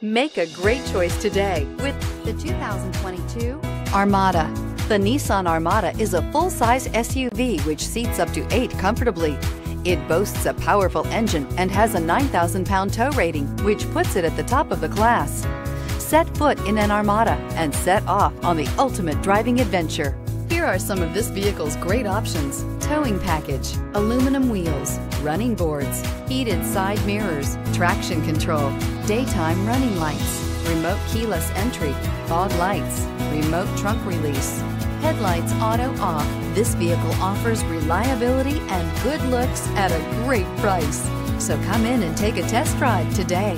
Make a great choice today with the 2022 Armada. The Nissan Armada is a full-size SUV which seats up to eight comfortably. It boasts a powerful engine and has a 9,000-pound tow rating, which puts it at the top of the class. Set foot in an Armada and set off on the ultimate driving adventure. Here are some of this vehicle's great options. Towing package, aluminum wheels, running boards, heated side mirrors, traction control, daytime running lights, remote keyless entry, fog lights, remote trunk release, headlights auto off. This vehicle offers reliability and good looks at a great price. So come in and take a test drive today.